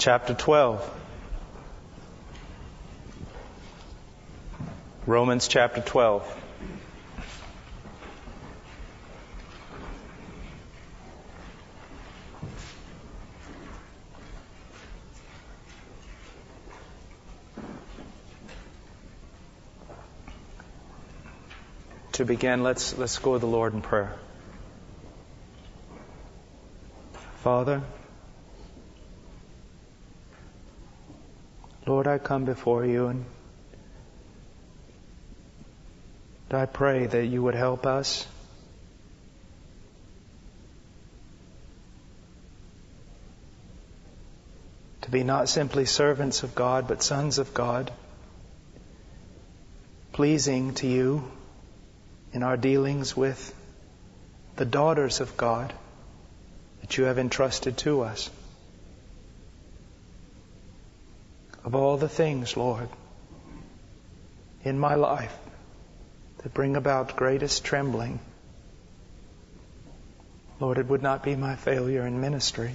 chapter 12. Romans chapter 12. To begin, let's, let's go to the Lord in prayer. Father, Lord, I come before you and I pray that you would help us. To be not simply servants of God, but sons of God, pleasing to you in our dealings with the daughters of God that you have entrusted to us. Of all the things, Lord, in my life that bring about greatest trembling, Lord, it would not be my failure in ministry,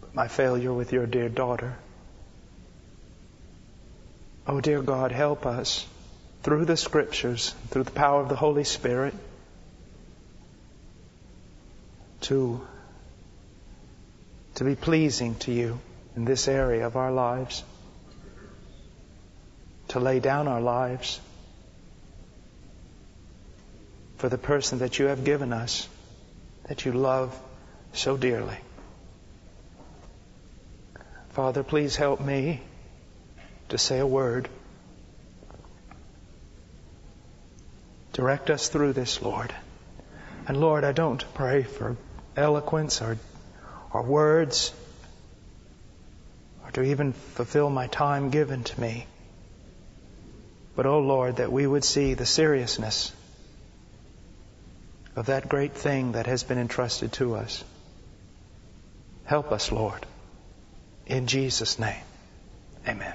but my failure with your dear daughter. Oh, dear God, help us through the scriptures, through the power of the Holy Spirit, to, to be pleasing to you in this area of our lives, to lay down our lives for the person that you have given us, that you love so dearly. Father, please help me to say a word. Direct us through this, Lord. And Lord, I don't pray for eloquence or, or words or to even fulfill my time given to me. But, oh Lord, that we would see the seriousness of that great thing that has been entrusted to us. Help us, Lord. In Jesus' name. Amen.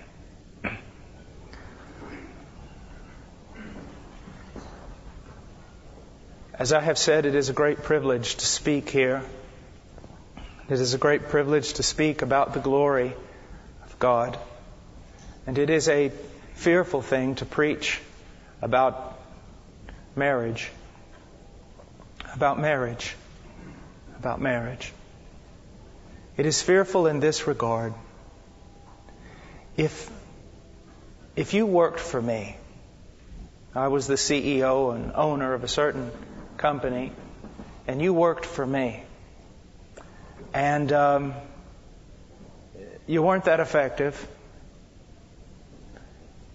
As I have said, it is a great privilege to speak here. It is a great privilege to speak about the glory God. And it is a fearful thing to preach about marriage. About marriage. About marriage. It is fearful in this regard. If, if you worked for me, I was the CEO and owner of a certain company, and you worked for me. And um, you weren't that effective.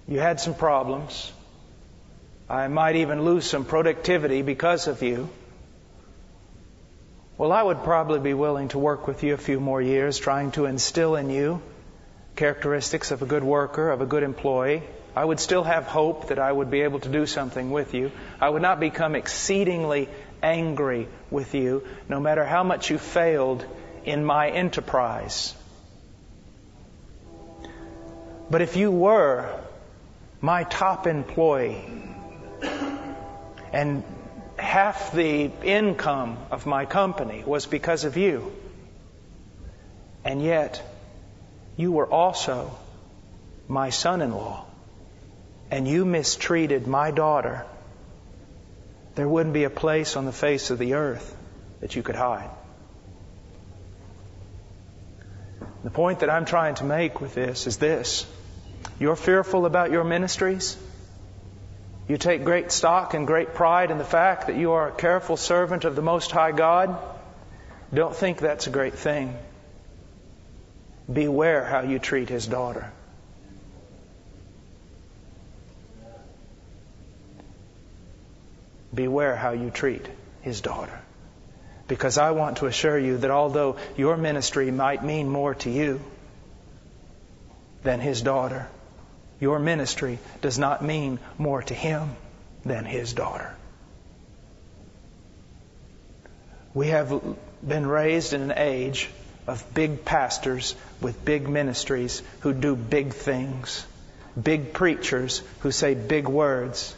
You had some problems. I might even lose some productivity because of you. Well, I would probably be willing to work with you a few more years, trying to instill in you characteristics of a good worker, of a good employee, I would still have hope that I would be able to do something with you. I would not become exceedingly angry with you, no matter how much you failed in my enterprise. But if you were my top employee and half the income of my company was because of you, and yet you were also my son in law, and you mistreated my daughter, there wouldn't be a place on the face of the earth that you could hide. The point that I'm trying to make with this is this. You're fearful about your ministries. You take great stock and great pride in the fact that you are a careful servant of the Most High God. Don't think that's a great thing. Beware how you treat His daughter. beware how you treat his daughter. Because I want to assure you that although your ministry might mean more to you than his daughter, your ministry does not mean more to him than his daughter. We have been raised in an age of big pastors with big ministries who do big things, big preachers who say big words,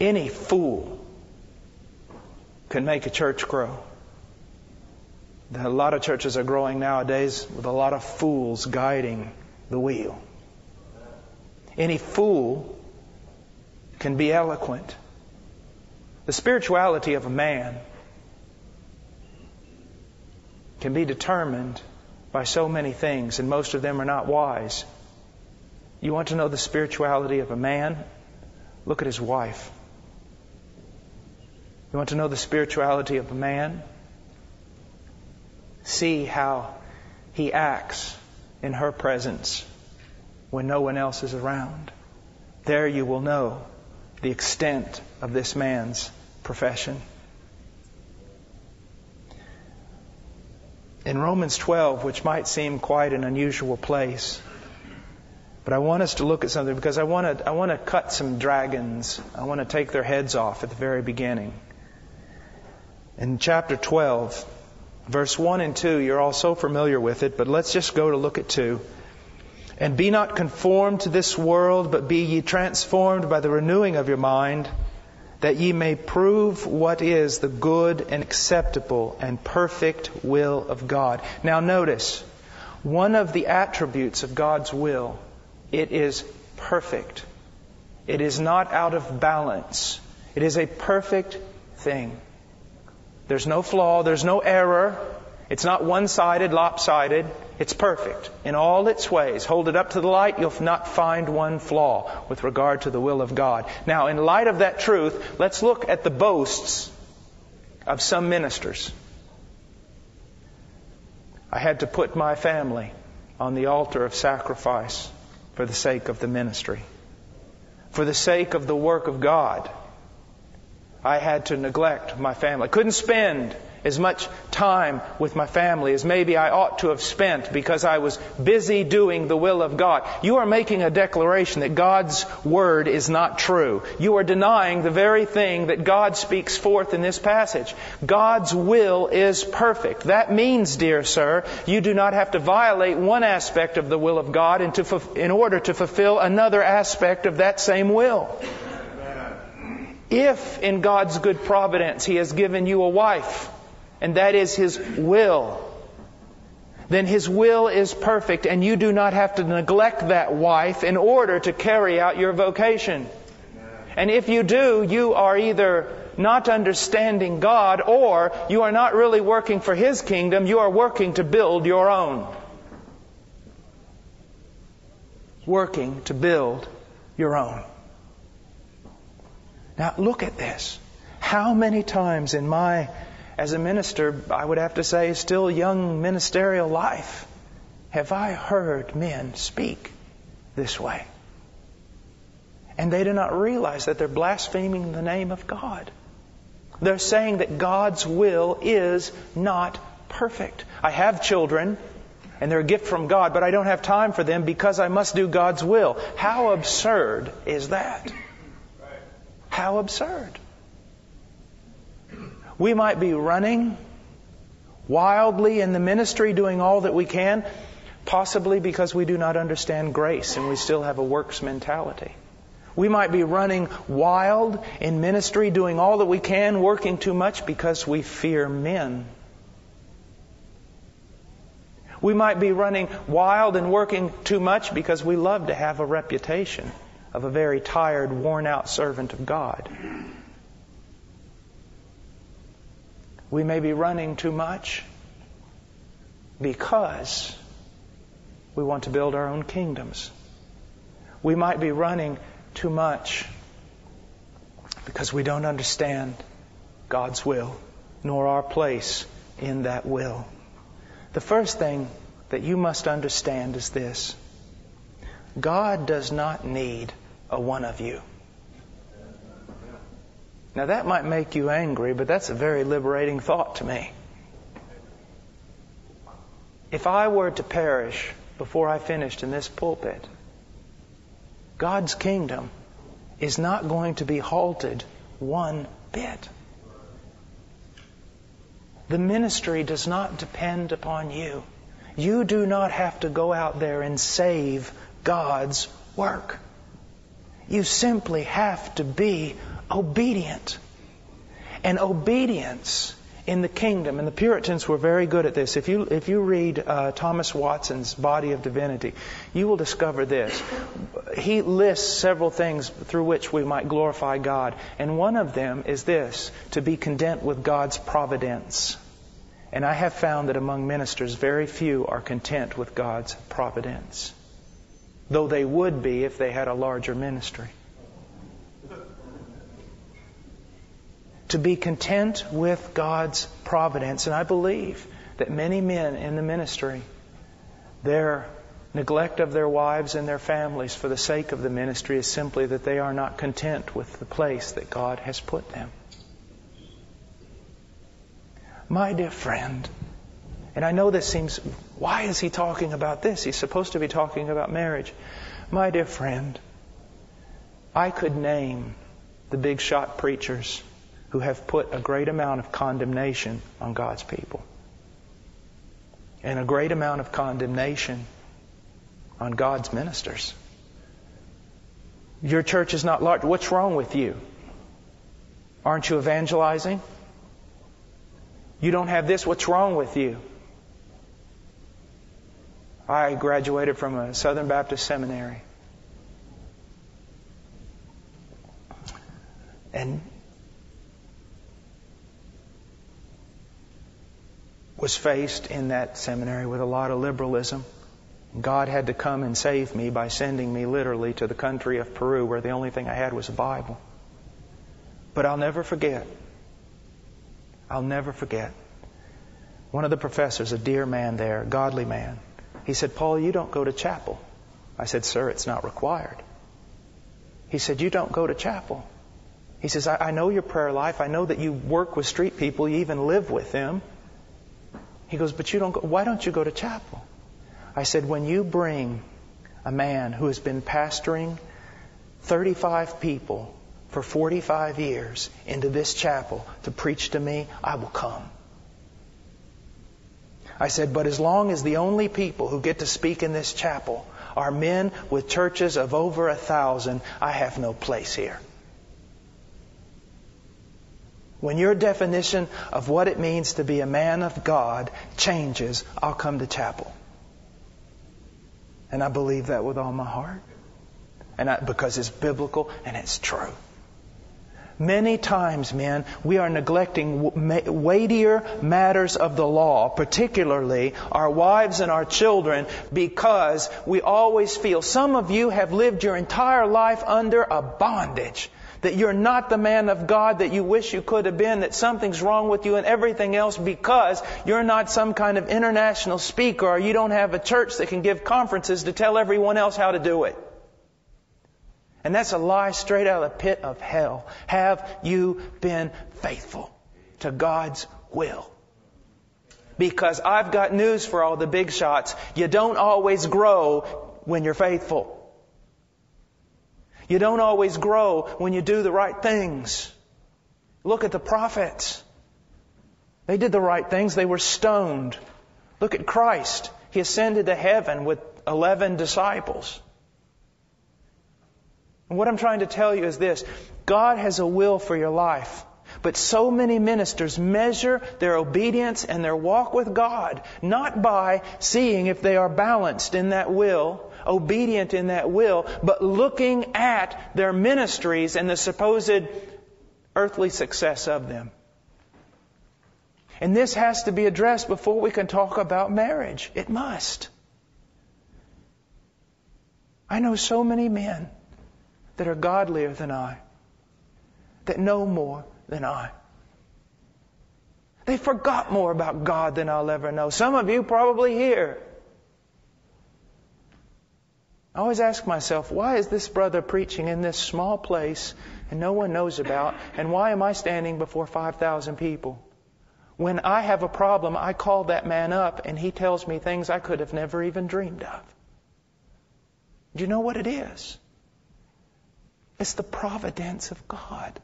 any fool can make a church grow. A lot of churches are growing nowadays with a lot of fools guiding the wheel. Any fool can be eloquent. The spirituality of a man can be determined by so many things, and most of them are not wise. You want to know the spirituality of a man? Look at his wife. You want to know the spirituality of a man? See how he acts in her presence when no one else is around. There you will know the extent of this man's profession. In Romans 12, which might seem quite an unusual place, but I want us to look at something because I want to, I want to cut some dragons. I want to take their heads off at the very beginning. In chapter 12, verse 1 and 2, you're all so familiar with it, but let's just go to look at 2. And be not conformed to this world, but be ye transformed by the renewing of your mind, that ye may prove what is the good and acceptable and perfect will of God. Now notice, one of the attributes of God's will, it is perfect. It is not out of balance. It is a perfect thing. There's no flaw, there's no error. It's not one-sided, lopsided. It's perfect in all its ways. Hold it up to the light, you'll not find one flaw with regard to the will of God. Now, in light of that truth, let's look at the boasts of some ministers. I had to put my family on the altar of sacrifice for the sake of the ministry, for the sake of the work of God. I had to neglect my family. I couldn't spend as much time with my family as maybe I ought to have spent because I was busy doing the will of God. You are making a declaration that God's word is not true. You are denying the very thing that God speaks forth in this passage. God's will is perfect. That means, dear sir, you do not have to violate one aspect of the will of God in order to fulfill another aspect of that same will. If in God's good providence He has given you a wife, and that is His will, then His will is perfect and you do not have to neglect that wife in order to carry out your vocation. And if you do, you are either not understanding God or you are not really working for His kingdom, you are working to build your own. Working to build your own. Now look at this. How many times in my as a minister, I would have to say, still young ministerial life, have I heard men speak this way? And they do not realize that they're blaspheming the name of God. They're saying that God's will is not perfect. I have children, and they're a gift from God, but I don't have time for them because I must do God's will. How absurd is that? How absurd. We might be running wildly in the ministry, doing all that we can, possibly because we do not understand grace and we still have a works mentality. We might be running wild in ministry, doing all that we can, working too much because we fear men. We might be running wild and working too much because we love to have a reputation of a very tired, worn out servant of God. We may be running too much because we want to build our own kingdoms. We might be running too much because we don't understand God's will, nor our place in that will. The first thing that you must understand is this God does not need a one of you. Now that might make you angry, but that's a very liberating thought to me. If I were to perish before I finished in this pulpit, God's kingdom is not going to be halted one bit. The ministry does not depend upon you. You do not have to go out there and save God's work. You simply have to be obedient. And obedience in the kingdom, and the Puritans were very good at this. If you, if you read uh, Thomas Watson's Body of Divinity, you will discover this. He lists several things through which we might glorify God, and one of them is this to be content with God's providence. And I have found that among ministers, very few are content with God's providence, though they would be if they had a larger ministry. to be content with God's providence. And I believe that many men in the ministry, their neglect of their wives and their families for the sake of the ministry is simply that they are not content with the place that God has put them. My dear friend, and I know this seems, why is he talking about this? He's supposed to be talking about marriage. My dear friend, I could name the big shot preachers who have put a great amount of condemnation on God's people. And a great amount of condemnation on God's ministers. Your church is not large. What's wrong with you? Aren't you evangelizing? You don't have this. What's wrong with you? I graduated from a Southern Baptist seminary. And was faced in that seminary with a lot of liberalism. God had to come and save me by sending me literally to the country of Peru where the only thing I had was a Bible. But I'll never forget. I'll never forget. One of the professors, a dear man there, a godly man, he said, Paul, you don't go to chapel. I said, Sir, it's not required. He said, You don't go to chapel. He says, I, I know your prayer life. I know that you work with street people. You even live with them. He goes, But you don't go, why don't you go to chapel? I said, When you bring a man who has been pastoring 35 people for 45 years into this chapel to preach to me, I will come. I said, but as long as the only people who get to speak in this chapel are men with churches of over a thousand, I have no place here. When your definition of what it means to be a man of God changes, I'll come to chapel. And I believe that with all my heart. And I, because it's biblical and it's true. Many times, men, we are neglecting weightier matters of the law, particularly our wives and our children, because we always feel some of you have lived your entire life under a bondage that you're not the man of God that you wish you could have been, that something's wrong with you and everything else because you're not some kind of international speaker or you don't have a church that can give conferences to tell everyone else how to do it. And that's a lie straight out of the pit of hell. Have you been faithful to God's will? Because I've got news for all the big shots. You don't always grow when you're faithful. You don't always grow when you do the right things. Look at the prophets. They did the right things. They were stoned. Look at Christ. He ascended to heaven with 11 disciples. And what I'm trying to tell you is this. God has a will for your life. But so many ministers measure their obedience and their walk with God not by seeing if they are balanced in that will, obedient in that will, but looking at their ministries and the supposed earthly success of them. And this has to be addressed before we can talk about marriage. It must. I know so many men that are godlier than I, that know more than I. They forgot more about God than I'll ever know. Some of you probably here I always ask myself, why is this brother preaching in this small place and no one knows about, and why am I standing before 5,000 people? When I have a problem, I call that man up and he tells me things I could have never even dreamed of. Do you know what it is? It's the providence of God.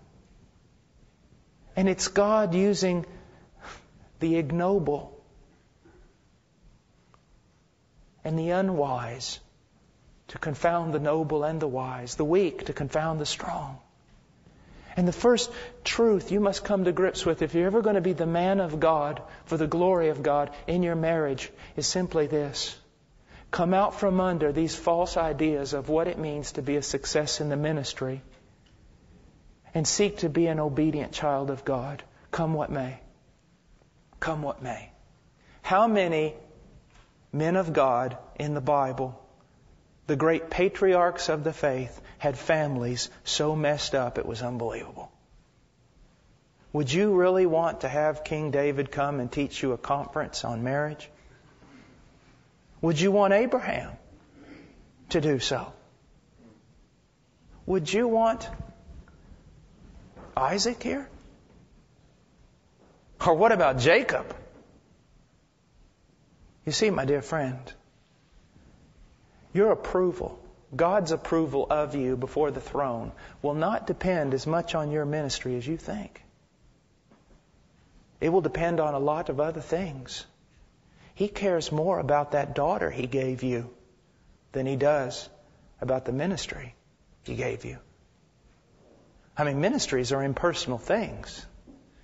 And it's God using the ignoble and the unwise to confound the noble and the wise, the weak to confound the strong. And the first truth you must come to grips with if you're ever going to be the man of God for the glory of God in your marriage is simply this. Come out from under these false ideas of what it means to be a success in the ministry and seek to be an obedient child of God, come what may. Come what may. How many men of God in the Bible, the great patriarchs of the faith, had families so messed up it was unbelievable. Would you really want to have King David come and teach you a conference on marriage? Would you want Abraham to do so? Would you want Isaac here? Or what about Jacob? You see, my dear friend, your approval God's approval of you before the throne will not depend as much on your ministry as you think. It will depend on a lot of other things. He cares more about that daughter he gave you than he does about the ministry he gave you. I mean, ministries are impersonal things.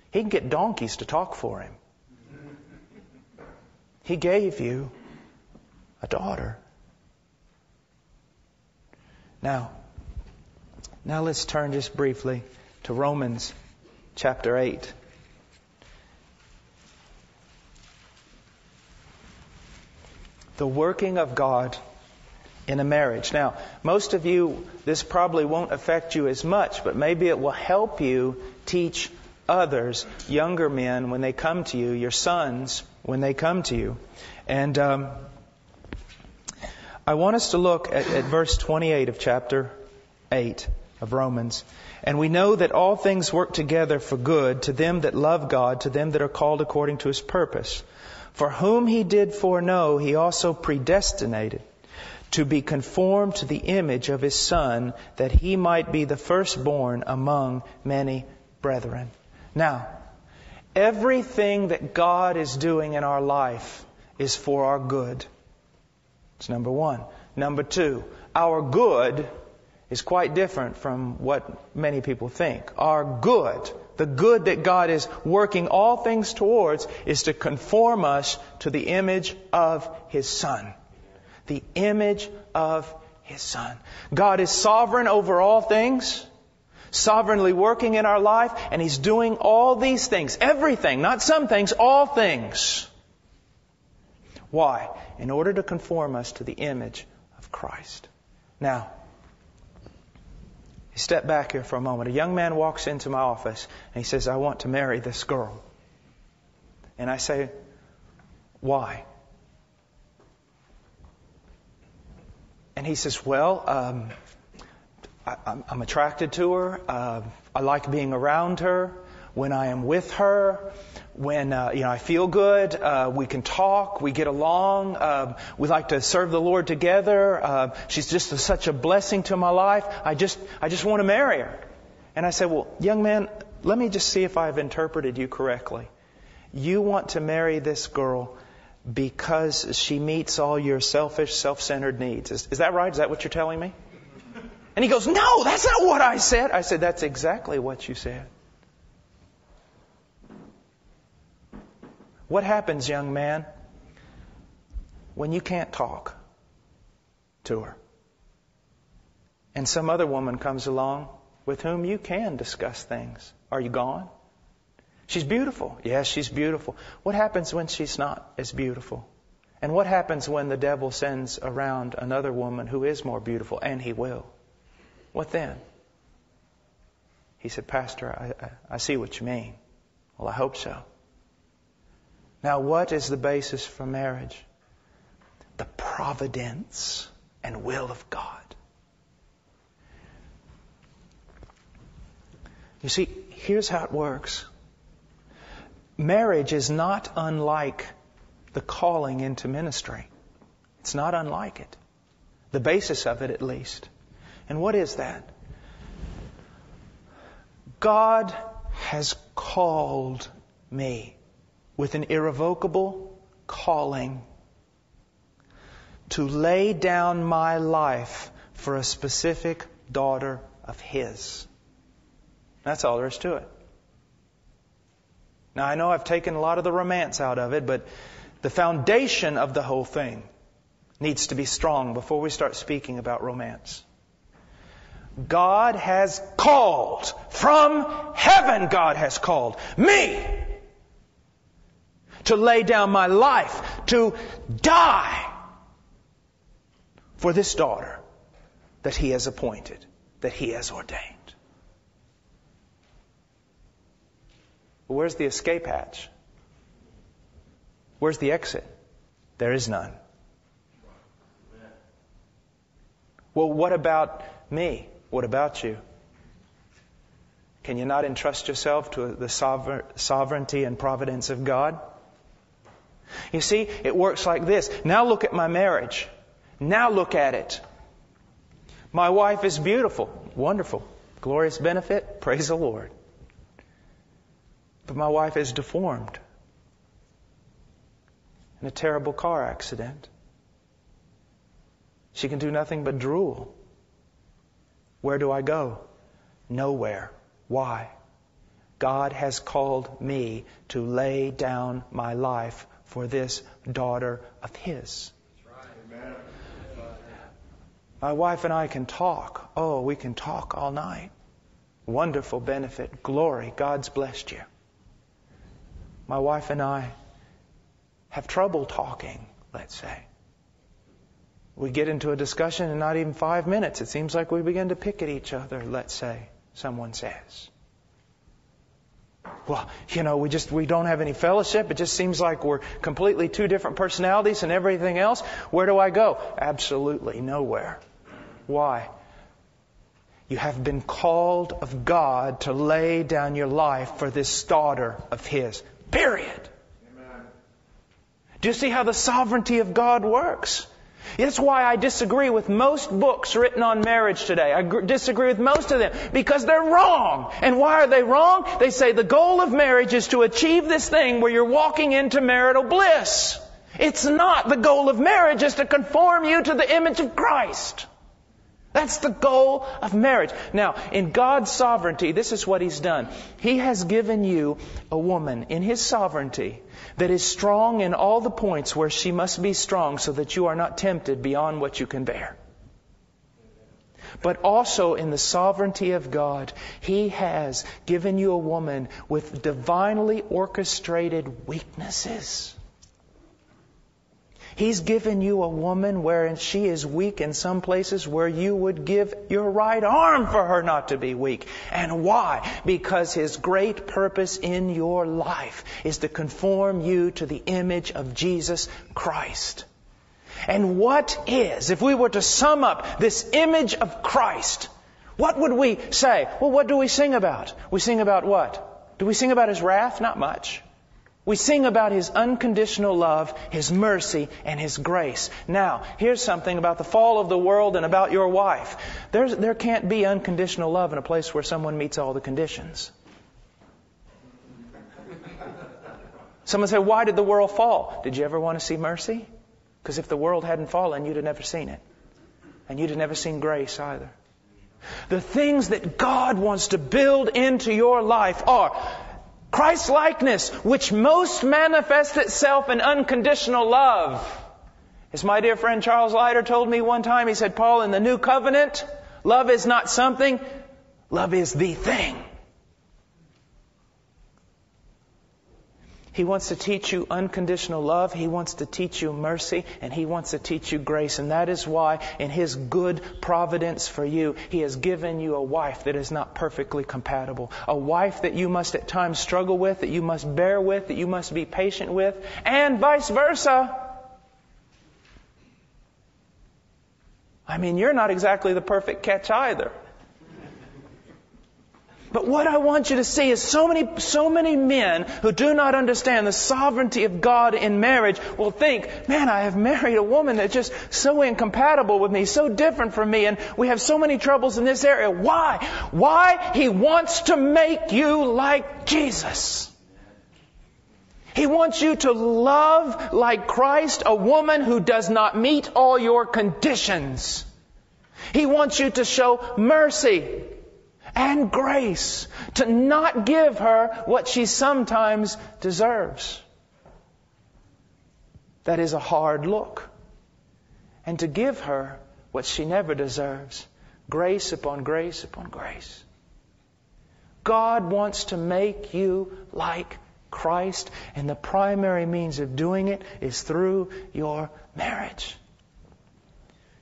He can get donkeys to talk for him. He gave you a daughter. Now, now let's turn just briefly to Romans chapter 8. The working of God in a marriage. Now, most of you, this probably won't affect you as much, but maybe it will help you teach others, younger men, when they come to you, your sons, when they come to you. And um, I want us to look at, at verse 28 of chapter 8 of Romans. And we know that all things work together for good to them that love God, to them that are called according to his purpose. For whom he did foreknow, he also predestinated to be conformed to the image of his Son, that he might be the firstborn among many brethren. Now, everything that God is doing in our life is for our good. It's number one. Number two, our good is quite different from what many people think. Our good, the good that God is working all things towards, is to conform us to the image of His Son. The image of His Son. God is sovereign over all things, sovereignly working in our life, and He's doing all these things. Everything, not some things, all things. Why? in order to conform us to the image of Christ. Now, step back here for a moment. A young man walks into my office and he says, I want to marry this girl. And I say, Why? And he says, Well, um, I, am attracted to her. Uh, I like being around her. When I am with her, when uh, you know I feel good, uh, we can talk, we get along, uh, we like to serve the Lord together. Uh, she's just a, such a blessing to my life. I just I just want to marry her. And I said, well, young man, let me just see if I've interpreted you correctly. You want to marry this girl because she meets all your selfish, self-centered needs. Is, is that right? Is that what you're telling me? And he goes, no, that's not what I said. I said, that's exactly what you said. What happens, young man, when you can't talk to her? And some other woman comes along with whom you can discuss things. Are you gone? She's beautiful. Yes, she's beautiful. What happens when she's not as beautiful? And what happens when the devil sends around another woman who is more beautiful? And he will. What then? He said, Pastor, I, I, I see what you mean. Well, I hope so. Now, what is the basis for marriage? The providence and will of God. You see, here's how it works. Marriage is not unlike the calling into ministry. It's not unlike it. The basis of it, at least. And what is that? God has called me with an irrevocable calling to lay down my life for a specific daughter of His. That's all there is to it. Now, I know I've taken a lot of the romance out of it, but the foundation of the whole thing needs to be strong before we start speaking about romance. God has called, from heaven, God has called me to lay down my life, to die for this daughter that He has appointed, that He has ordained. where's the escape hatch? Where's the exit? There is none. Well, what about me? What about you? Can you not entrust yourself to the sovereignty and providence of God? You see, it works like this. Now look at my marriage. Now look at it. My wife is beautiful, wonderful, glorious benefit. Praise the Lord. But my wife is deformed in a terrible car accident. She can do nothing but drool. Where do I go? Nowhere. Why? God has called me to lay down my life for this daughter of His. My wife and I can talk. Oh, we can talk all night. Wonderful benefit. Glory. God's blessed you my wife and I have trouble talking, let's say. We get into a discussion in not even five minutes. It seems like we begin to pick at each other, let's say, someone says. Well, you know, we just, we don't have any fellowship. It just seems like we're completely two different personalities and everything else. Where do I go? Absolutely nowhere. Why? You have been called of God to lay down your life for this daughter of His. Period. Amen. Do you see how the sovereignty of God works? That's why I disagree with most books written on marriage today. I disagree with most of them because they're wrong. And why are they wrong? They say the goal of marriage is to achieve this thing where you're walking into marital bliss. It's not. The goal of marriage is to conform you to the image of Christ. That's the goal of marriage. Now, in God's sovereignty, this is what He's done. He has given you a woman in His sovereignty that is strong in all the points where she must be strong so that you are not tempted beyond what you can bear. But also in the sovereignty of God, He has given you a woman with divinely orchestrated weaknesses. He's given you a woman wherein she is weak in some places where you would give your right arm for her not to be weak. And why? Because His great purpose in your life is to conform you to the image of Jesus Christ. And what is, if we were to sum up this image of Christ, what would we say? Well, what do we sing about? We sing about what? Do we sing about His wrath? Not much. We sing about His unconditional love, His mercy, and His grace. Now, here's something about the fall of the world and about your wife. There's, there can't be unconditional love in a place where someone meets all the conditions. Someone said, Why did the world fall? Did you ever want to see mercy? Because if the world hadn't fallen, you'd have never seen it. And you'd have never seen grace either. The things that God wants to build into your life are Christ likeness, which most manifests itself in unconditional love. As my dear friend Charles Leiter told me one time, he said, Paul, in the new covenant, love is not something, love is the thing. He wants to teach you unconditional love. He wants to teach you mercy and He wants to teach you grace. And that is why in His good providence for you, He has given you a wife that is not perfectly compatible. A wife that you must at times struggle with, that you must bear with, that you must be patient with, and vice versa. I mean, you're not exactly the perfect catch either. But what I want you to see is so many, so many men who do not understand the sovereignty of God in marriage will think, man, I have married a woman that's just so incompatible with me, so different from me, and we have so many troubles in this area. Why? Why? He wants to make you like Jesus. He wants you to love like Christ a woman who does not meet all your conditions. He wants you to show mercy and grace to not give her what she sometimes deserves. That is a hard look. And to give her what she never deserves grace upon grace upon grace. God wants to make you like Christ, and the primary means of doing it is through your marriage.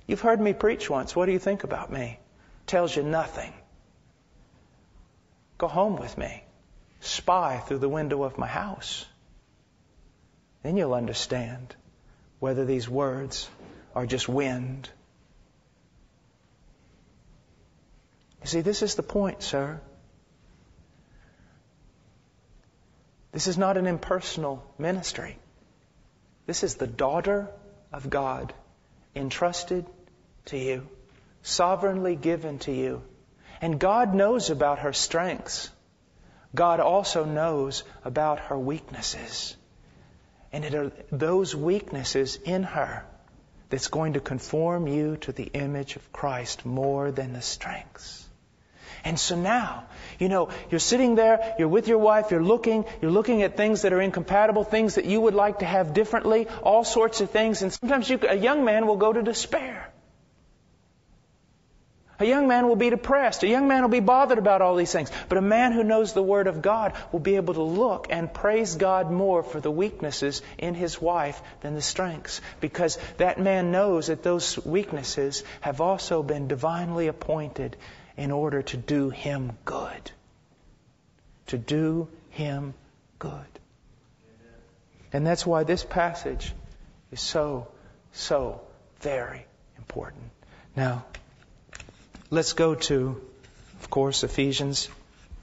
You've heard me preach once. What do you think about me? Tells you nothing. Go home with me. Spy through the window of my house. Then you'll understand whether these words are just wind. You see, this is the point, sir. This is not an impersonal ministry. This is the daughter of God entrusted to you, sovereignly given to you. And God knows about her strengths. God also knows about her weaknesses. And it are those weaknesses in her that's going to conform you to the image of Christ more than the strengths. And so now, you know, you're sitting there, you're with your wife, you're looking, you're looking at things that are incompatible, things that you would like to have differently, all sorts of things, and sometimes you, a young man will go to despair. A young man will be depressed. A young man will be bothered about all these things. But a man who knows the Word of God will be able to look and praise God more for the weaknesses in his wife than the strengths. Because that man knows that those weaknesses have also been divinely appointed in order to do him good. To do him good. And that's why this passage is so, so very important. Now, let's go to, of course, Ephesians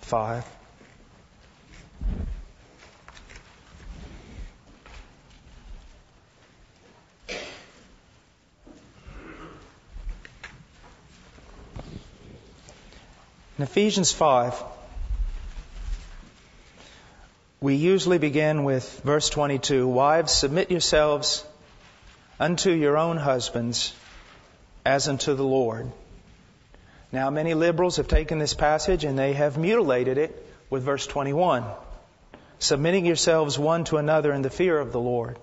5. In Ephesians 5, we usually begin with verse 22 Wives, submit yourselves unto your own husbands as unto the Lord. Now, many liberals have taken this passage and they have mutilated it with verse 21 submitting yourselves one to another in the fear of the Lord.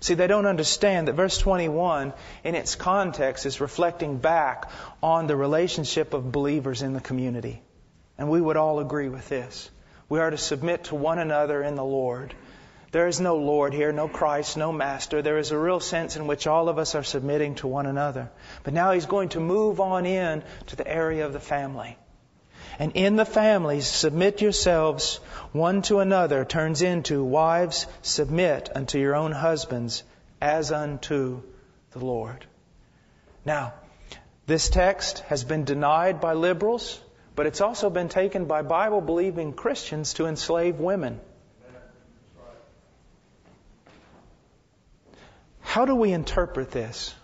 See, they don't understand that verse 21 in its context is reflecting back on the relationship of believers in the community. And we would all agree with this. We are to submit to one another in the Lord. There is no Lord here, no Christ, no Master. There is a real sense in which all of us are submitting to one another. But now he's going to move on in to the area of the family. And in the families, submit yourselves one to another turns into wives, submit unto your own husbands as unto the Lord. Now, this text has been denied by liberals, but it's also been taken by Bible believing Christians to enslave women. How do we interpret this?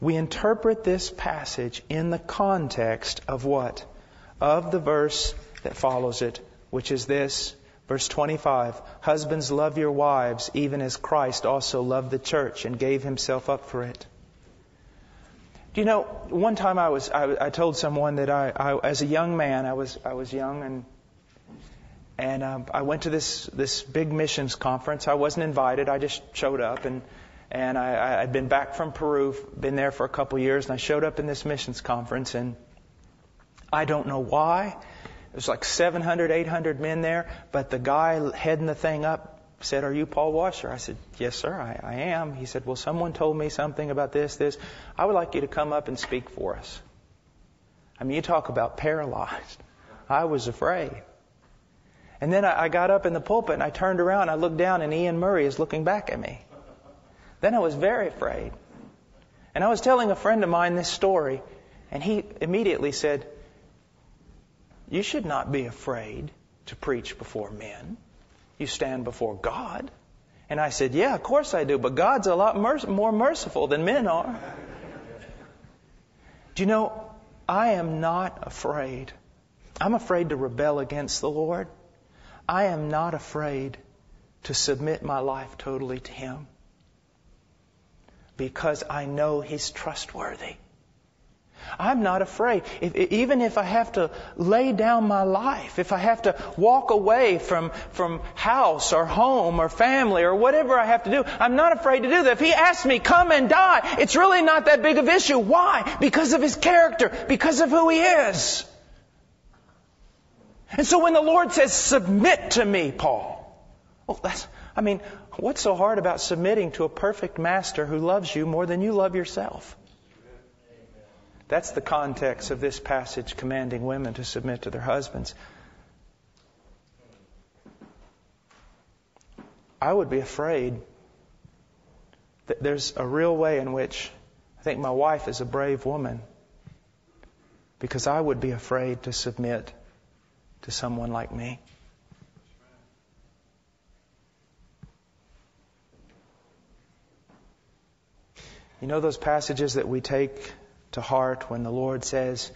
We interpret this passage in the context of what? of the verse that follows it, which is this, verse 25. Husbands, love your wives, even as Christ also loved the church and gave himself up for it. Do you know, one time I was, I, I told someone that I, I, as a young man, I was, I was young and, and um, I went to this, this big missions conference. I wasn't invited. I just showed up and, and I, I'd been back from Peru, been there for a couple years, and I showed up in this missions conference and I don't know why. There's like 700, 800 men there, but the guy heading the thing up said, Are you Paul Washer? I said, Yes, sir, I, I am. He said, Well, someone told me something about this, this. I would like you to come up and speak for us. I mean, you talk about paralyzed. I was afraid. And then I, I got up in the pulpit and I turned around, And I looked down, and Iain Murray is looking back at me. Then I was very afraid. And I was telling a friend of mine this story, and he immediately said, you should not be afraid to preach before men. You stand before God. And I said, Yeah, of course I do, but God's a lot more merciful than men are. Do you know, I am not afraid. I'm afraid to rebel against the Lord. I am not afraid to submit my life totally to Him because I know He's trustworthy. I'm not afraid. If, even if I have to lay down my life, if I have to walk away from, from house or home or family or whatever I have to do, I'm not afraid to do that. If He asks me, come and die, it's really not that big of issue. Why? Because of His character, because of who He is. And so when the Lord says, submit to me, Paul, well, that's, I mean, what's so hard about submitting to a perfect master who loves you more than you love yourself? That's the context of this passage commanding women to submit to their husbands. I would be afraid that there's a real way in which I think my wife is a brave woman because I would be afraid to submit to someone like me. You know those passages that we take to heart when the Lord says,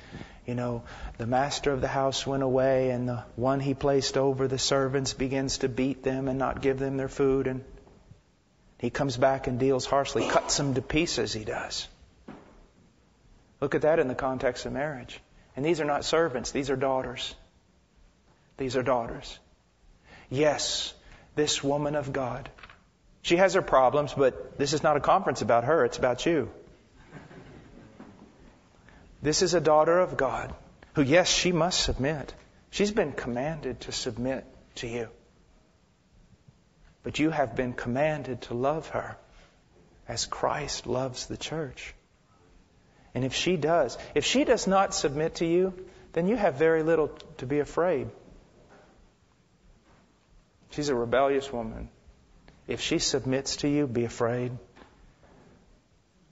you know, the master of the house went away and the one he placed over the servants begins to beat them and not give them their food and he comes back and deals harshly, cuts them to pieces, he does. Look at that in the context of marriage. And these are not servants, these are daughters. These are daughters. Yes, this woman of God she has her problems, but this is not a conference about her, it's about you. This is a daughter of God who, yes, she must submit. She's been commanded to submit to you. But you have been commanded to love her as Christ loves the church. And if she does, if she does not submit to you, then you have very little to be afraid. She's a rebellious woman. If she submits to you, be afraid.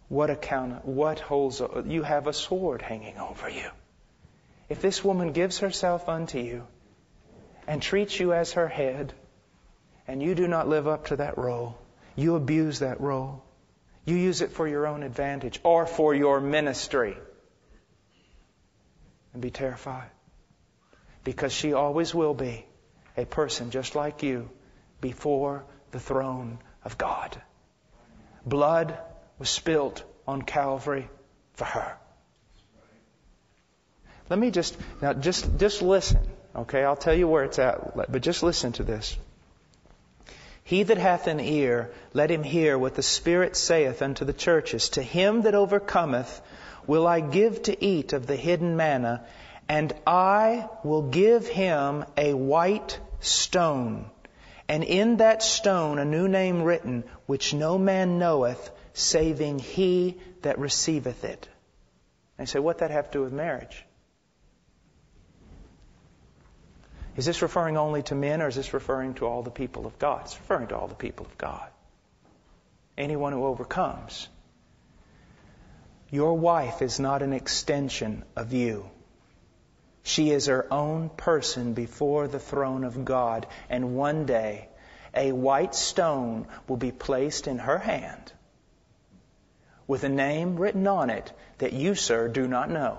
What account, what holds, you have a sword hanging over you. If this woman gives herself unto you and treats you as her head, and you do not live up to that role, you abuse that role, you use it for your own advantage or for your ministry, and be terrified. Because she always will be a person just like you before the throne of God. Blood was spilt on Calvary for her. Let me just, now just, just listen, okay? I'll tell you where it's at, but just listen to this. He that hath an ear, let him hear what the Spirit saith unto the churches. To him that overcometh will I give to eat of the hidden manna, and I will give him a white stone and in that stone a new name written, which no man knoweth, saving he that receiveth it. And say, what that have to do with marriage? Is this referring only to men or is this referring to all the people of God? It's referring to all the people of God. Anyone who overcomes. Your wife is not an extension of you. She is her own person before the throne of God. And one day, a white stone will be placed in her hand with a name written on it that you, sir, do not know.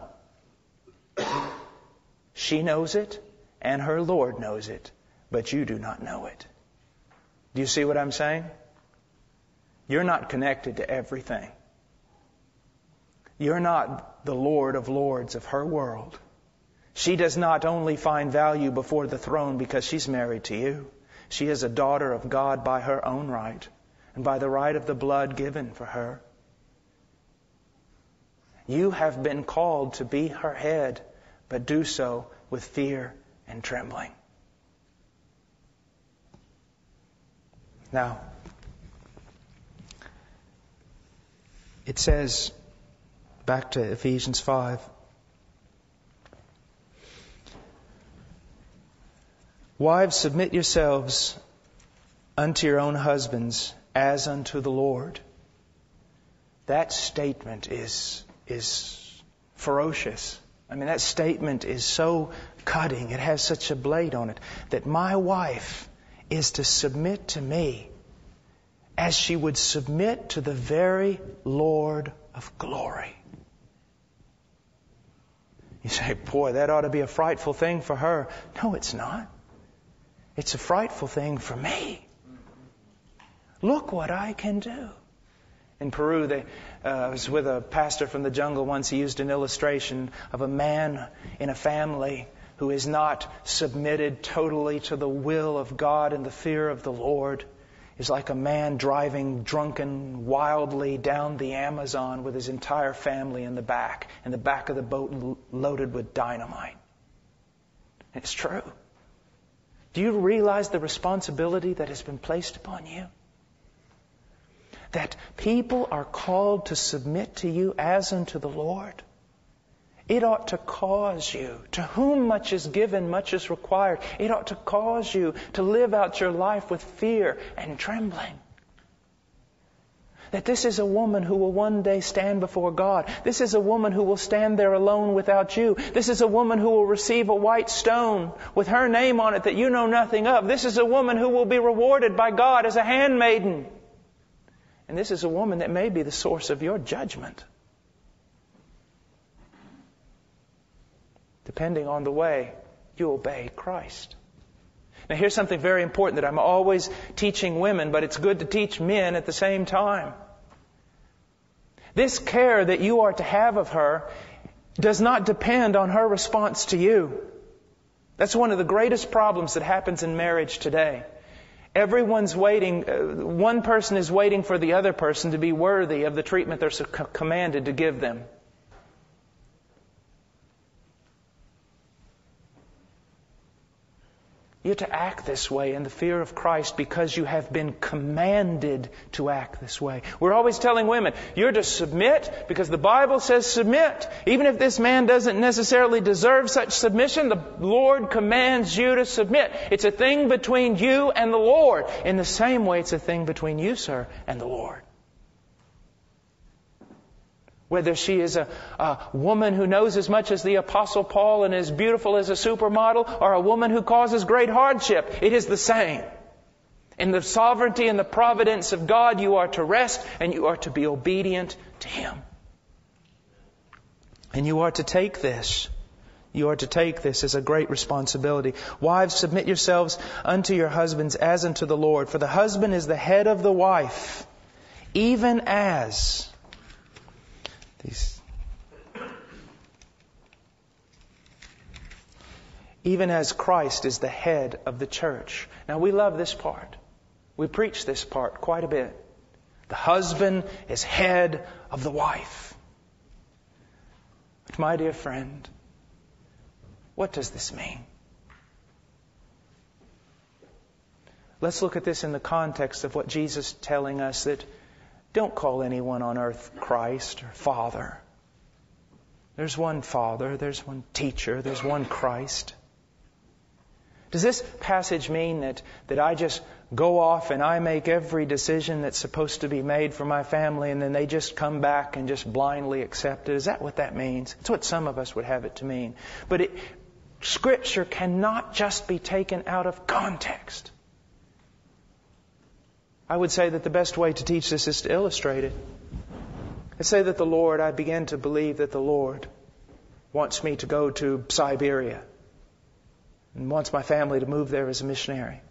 She knows it, and her Lord knows it, but you do not know it. Do you see what I'm saying? You're not connected to everything. You're not the Lord of Lords of her world. She does not only find value before the throne because she's married to you. She is a daughter of God by her own right and by the right of the blood given for her. You have been called to be her head, but do so with fear and trembling. Now, it says, back to Ephesians 5, Wives, submit yourselves unto your own husbands as unto the Lord. That statement is, is ferocious. I mean, that statement is so cutting. It has such a blade on it that my wife is to submit to me as she would submit to the very Lord of glory. You say, boy, that ought to be a frightful thing for her. No, it's not. It's a frightful thing for me. Look what I can do. In Peru, they, uh, I was with a pastor from the jungle once. He used an illustration of a man in a family who is not submitted totally to the will of God and the fear of the Lord is like a man driving drunken wildly down the Amazon with his entire family in the back, in the back of the boat loaded with dynamite. It's true. Do you realize the responsibility that has been placed upon you? that people are called to submit to you as unto the Lord. It ought to cause you, to whom much is given, much is required. It ought to cause you to live out your life with fear and trembling. That this is a woman who will one day stand before God. This is a woman who will stand there alone without you. This is a woman who will receive a white stone with her name on it that you know nothing of. This is a woman who will be rewarded by God as a handmaiden. And this is a woman that may be the source of your judgment. Depending on the way you obey Christ. Now, here's something very important that I'm always teaching women, but it's good to teach men at the same time. This care that you are to have of her does not depend on her response to you. That's one of the greatest problems that happens in marriage today. Everyone's waiting, uh, one person is waiting for the other person to be worthy of the treatment they're commanded to give them. You're to act this way in the fear of Christ because you have been commanded to act this way. We're always telling women, you're to submit because the Bible says submit. Even if this man doesn't necessarily deserve such submission, the Lord commands you to submit. It's a thing between you and the Lord. In the same way, it's a thing between you, sir, and the Lord. Whether she is a, a, woman who knows as much as the Apostle Paul and is beautiful as a supermodel, or a woman who causes great hardship, it is the same. In the sovereignty and the providence of God, you are to rest and you are to be obedient to Him. And you are to take this. You are to take this as a great responsibility. Wives, submit yourselves unto your husbands as unto the Lord. For the husband is the head of the wife, even as these even as Christ is the head of the church. Now we love this part. We preach this part quite a bit. The husband is head of the wife. But my dear friend, what does this mean? Let's look at this in the context of what Jesus is telling us that don't call anyone on earth Christ or Father. There's one Father, there's one teacher, there's one Christ. Does this passage mean that, that I just go off and I make every decision that's supposed to be made for my family and then they just come back and just blindly accept it? Is that what that means? It's what some of us would have it to mean. But it, Scripture cannot just be taken out of context. I would say that the best way to teach this is to illustrate it. I say that the Lord, I begin to believe that the Lord wants me to go to Siberia and wants my family to move there as a missionary.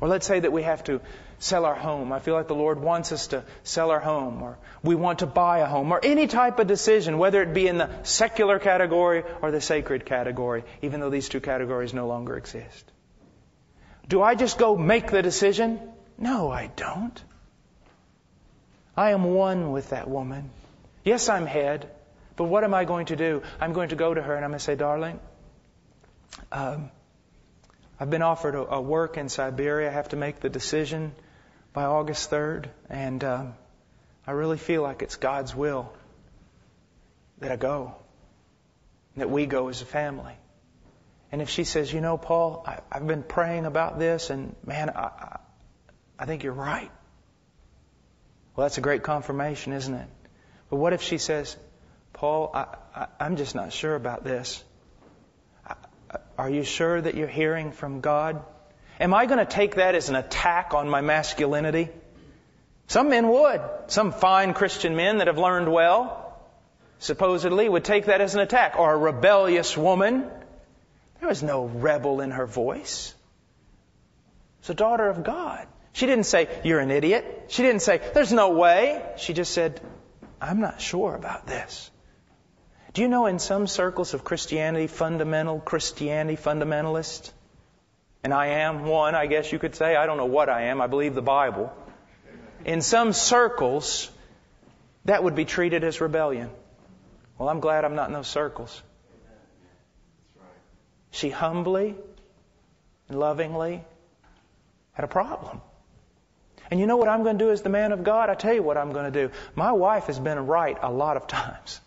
Or let's say that we have to sell our home. I feel like the Lord wants us to sell our home, or we want to buy a home, or any type of decision, whether it be in the secular category or the sacred category, even though these two categories no longer exist. Do I just go make the decision? No, I don't. I am one with that woman. Yes, I'm head, but what am I going to do? I'm going to go to her and I'm going to say, darling, um, I've been offered a, a, work in Siberia. I have to make the decision by August 3rd, and um, I really feel like it's God's will that I go, that we go as a family. And if she says, you know, Paul, I, have been praying about this, and man, I, I think you're right. Well, that's a great confirmation, isn't it? But what if she says, Paul, I, I, I'm just not sure about this. Are you sure that you're hearing from God? Am I going to take that as an attack on my masculinity? Some men would. Some fine Christian men that have learned well, supposedly, would take that as an attack. Or a rebellious woman there was no rebel in her voice. It's a daughter of God. She didn't say, You're an idiot. She didn't say, There's no way. She just said, I'm not sure about this. Do you know in some circles of Christianity, fundamental Christianity, fundamentalist, and I am one, I guess you could say, I don't know what I am, I believe the Bible. In some circles, that would be treated as rebellion. Well, I'm glad I'm not in those circles. She humbly and lovingly had a problem. And you know what I'm going to do as the man of God? I tell you what I'm going to do. My wife has been right a lot of times.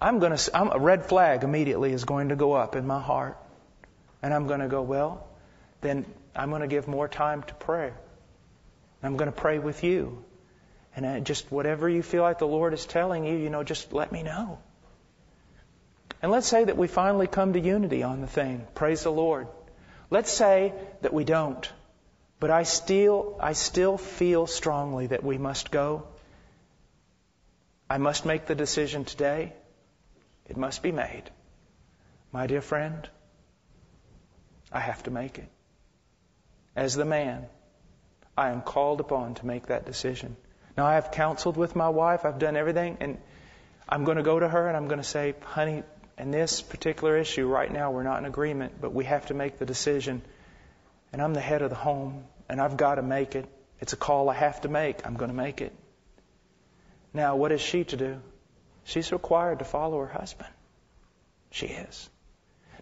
I'm going to, I'm, a red flag immediately is going to go up in my heart. And I'm going to go, well, then I'm going to give more time to prayer. I'm going to pray with you. And I, just whatever you feel like the Lord is telling you, you know, just let me know. And let's say that we finally come to unity on the thing. Praise the Lord. Let's say that we don't. But I still, I still feel strongly that we must go. I must make the decision today. It must be made. My dear friend, I have to make it. As the man, I am called upon to make that decision. Now, I have counseled with my wife, I've done everything, and I'm going to go to her and I'm going to say, honey, in this particular issue right now, we're not in agreement, but we have to make the decision. And I'm the head of the home, and I've got to make it. It's a call I have to make. I'm going to make it. Now, what is she to do? She's required to follow her husband. She is.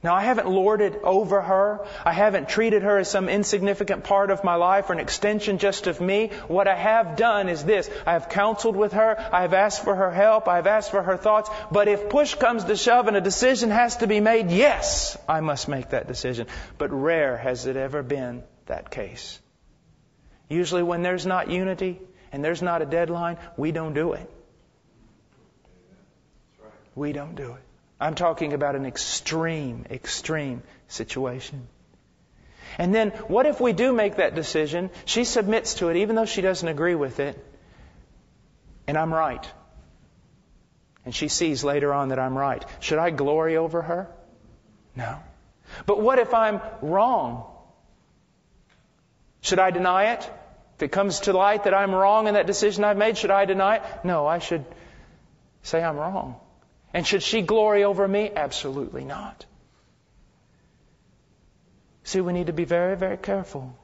Now, I haven't lorded over her. I haven't treated her as some insignificant part of my life or an extension just of me. What I have done is this. I have counseled with her. I have asked for her help. I have asked for her thoughts. But if push comes to shove and a decision has to be made, yes, I must make that decision. But rare has it ever been that case. Usually when there's not unity and there's not a deadline, we don't do it. We don't do it. I'm talking about an extreme, extreme situation. And then, what if we do make that decision? She submits to it, even though she doesn't agree with it, and I'm right. And she sees later on that I'm right. Should I glory over her? No. But what if I'm wrong? Should I deny it? If it comes to light that I'm wrong in that decision I've made, should I deny it? No, I should say I'm wrong. And should she glory over me? Absolutely not. See, we need to be very, very careful.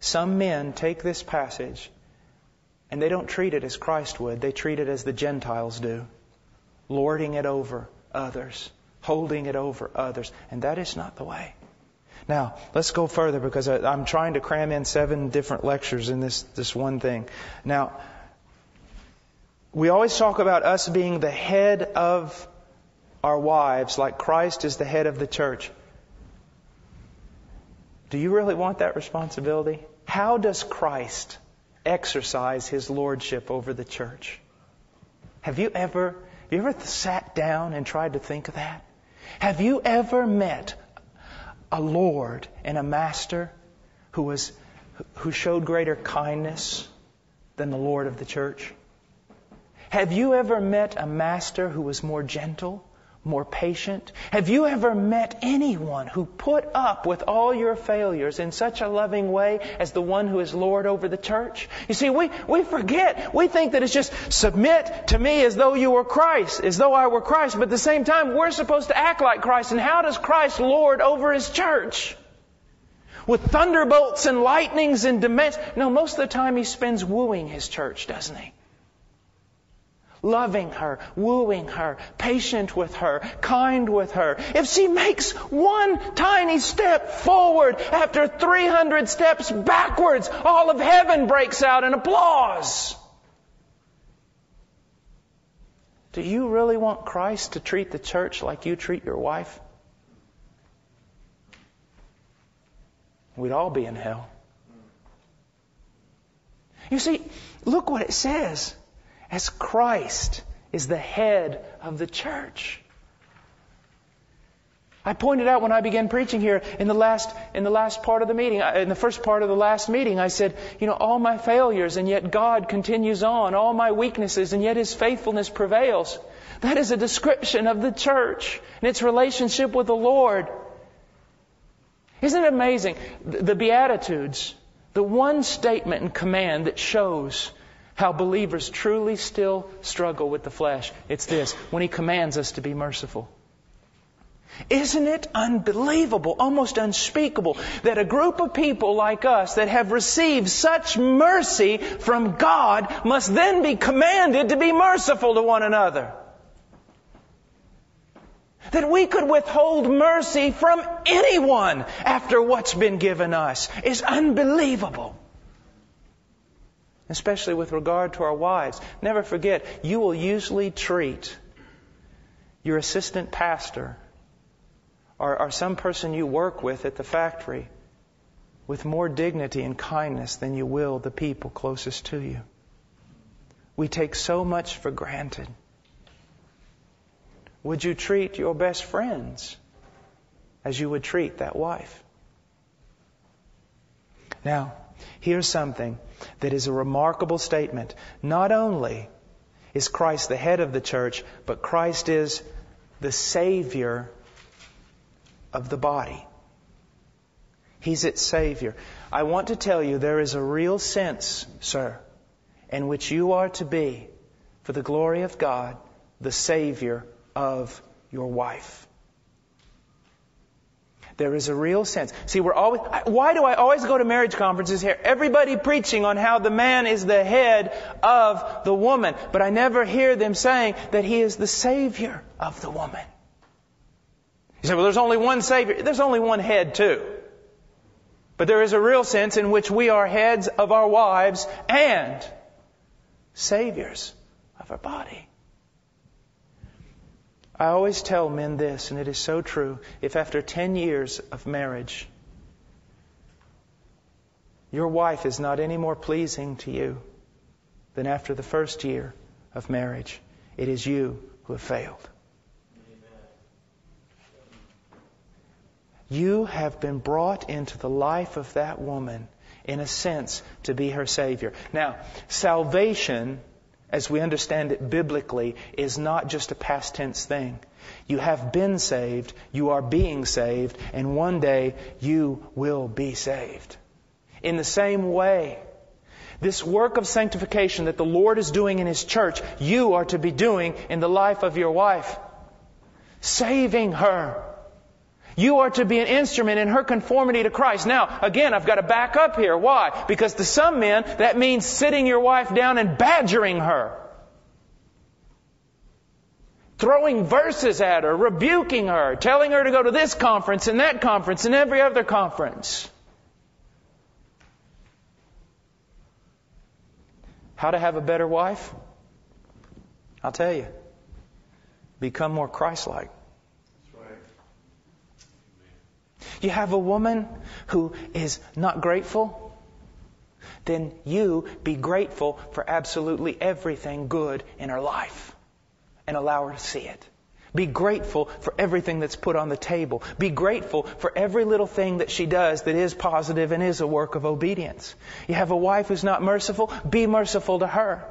Some men take this passage and they don't treat it as Christ would. They treat it as the Gentiles do, lording it over others, holding it over others. And that is not the way. Now, let's go further because I'm trying to cram in seven different lectures in this, this one thing. Now, we always talk about us being the head of our wives like Christ is the head of the church. Do you really want that responsibility? How does Christ exercise his lordship over the church? Have you ever have you ever sat down and tried to think of that? Have you ever met a lord and a master who was who showed greater kindness than the lord of the church? Have you ever met a master who was more gentle, more patient? Have you ever met anyone who put up with all your failures in such a loving way as the one who is Lord over the church? You see, we, we forget. We think that it's just submit to me as though you were Christ, as though I were Christ. But at the same time, we're supposed to act like Christ. And how does Christ Lord over His church? With thunderbolts and lightnings and dimensions. No, most of the time He spends wooing His church, doesn't He? Loving her, wooing her, patient with her, kind with her. If she makes one tiny step forward after 300 steps backwards, all of heaven breaks out in applause. Do you really want Christ to treat the church like you treat your wife? We'd all be in hell. You see, look what it says as Christ is the head of the church. I pointed out when I began preaching here in the last in the last part of the meeting, uh, in the first part of the last meeting, I said, you know, all my failures and yet God continues on, all my weaknesses and yet His faithfulness prevails. That is a description of the church and its relationship with the Lord. Isn't it amazing? The Beatitudes, the one statement and command that shows how believers truly still struggle with the flesh. It's this when He commands us to be merciful. Isn't it unbelievable, almost unspeakable, that a group of people like us that have received such mercy from God must then be commanded to be merciful to one another? That we could withhold mercy from anyone after what's been given us is unbelievable. Especially with regard to our wives. Never forget, you will usually treat your assistant pastor or, or some person you work with at the factory with more dignity and kindness than you will the people closest to you. We take so much for granted. Would you treat your best friends as you would treat that wife? Now, here's something that is a remarkable statement. Not only is Christ the head of the church, but Christ is the Savior of the body. He's its Savior. I want to tell you there is a real sense, sir, in which you are to be, for the glory of God, the Savior of your wife. There is a real sense. See, we're always, why do I always go to marriage conferences here? Everybody preaching on how the man is the head of the woman, but I never hear them saying that he is the savior of the woman. You say, well, there's only one Savior. There's only one head, too. But there is a real sense in which we are heads of our wives and Saviors of our body. I always tell men this, and it is so true. If after 10 years of marriage, your wife is not any more pleasing to you than after the first year of marriage, it is you who have failed. You have been brought into the life of that woman, in a sense, to be her Savior. Now, salvation, as we understand it biblically, is not just a past tense thing. You have been saved, you are being saved, and one day you will be saved. In the same way, this work of sanctification that the Lord is doing in His church, you are to be doing in the life of your wife. Saving her you are to be an instrument in her conformity to Christ. Now, again, I've got to back up here. Why? Because to some men, that means sitting your wife down and badgering her. Throwing verses at her, rebuking her, telling her to go to this conference and that conference and every other conference. How to have a better wife? I'll tell you. Become more Christ-like. You have a woman who is not grateful? Then you be grateful for absolutely everything good in her life and allow her to see it. Be grateful for everything that's put on the table. Be grateful for every little thing that she does that is positive and is a work of obedience. You have a wife who's not merciful? Be merciful to her.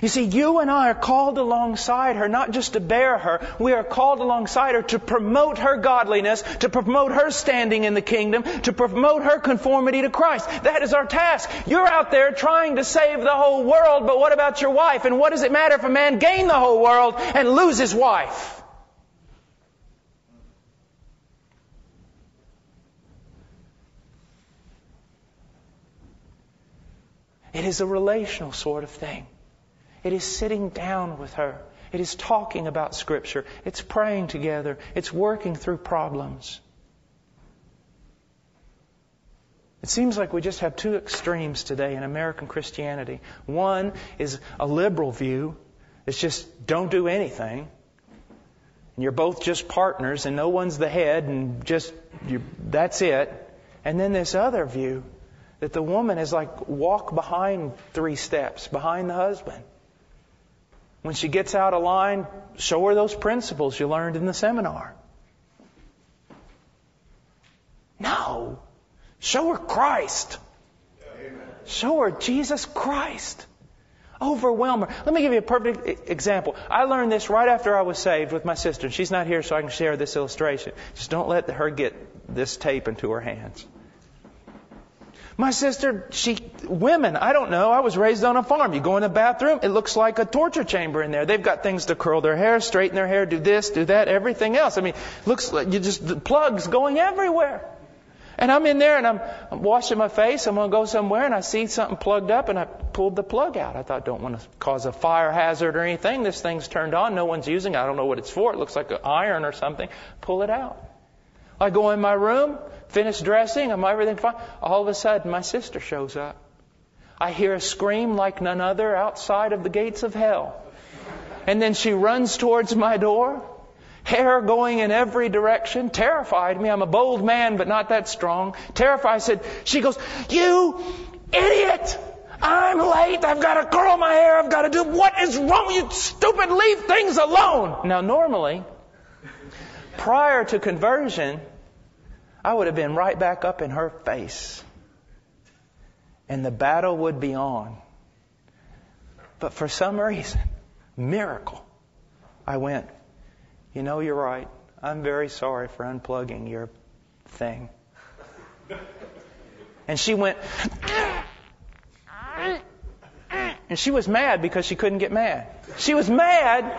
You see, you and I are called alongside her, not just to bear her. We are called alongside her to promote her godliness, to promote her standing in the kingdom, to promote her conformity to Christ. That is our task. You're out there trying to save the whole world, but what about your wife? And what does it matter if a man gain the whole world and lose his wife? It is a relational sort of thing. It is sitting down with her. It is talking about Scripture. It's praying together. It's working through problems. It seems like we just have two extremes today in American Christianity. One is a liberal view. It's just don't do anything. And you're both just partners and no one's the head and just that's it. And then this other view that the woman is like walk behind three steps behind the husband. When she gets out of line, show her those principles you learned in the seminar. No. Show her Christ. Show her Jesus Christ. Overwhelm her. Let me give you a perfect example. I learned this right after I was saved with my sister. She's not here, so I can share this illustration. Just don't let her get this tape into her hands. My sister, she, women, I don't know. I was raised on a farm. You go in the bathroom, it looks like a torture chamber in there. They've got things to curl their hair, straighten their hair, do this, do that, everything else. I mean, looks like you just, plugs going everywhere. And I'm in there and I'm, I'm washing my face. I'm going to go somewhere and I see something plugged up and I pulled the plug out. I thought, don't want to cause a fire hazard or anything. This thing's turned on. No one's using it. I don't know what it's for. It looks like an iron or something. Pull it out. I go in my room, finish dressing. I'm everything fine. All of a sudden, my sister shows up. I hear a scream like none other outside of the gates of hell. And then she runs towards my door hair going in every direction, terrified me. I'm a bold man, but not that strong. Terrified, I said, she goes, you idiot! I'm late. I've got to curl my hair. I've got to do, what is wrong? You stupid, leave things alone. Now, normally, prior to conversion, I would have been right back up in her face. And the battle would be on. But for some reason, miracle, I went, you know, you're right. I'm very sorry for unplugging your thing. And she went, and she was mad because she couldn't get mad. She was mad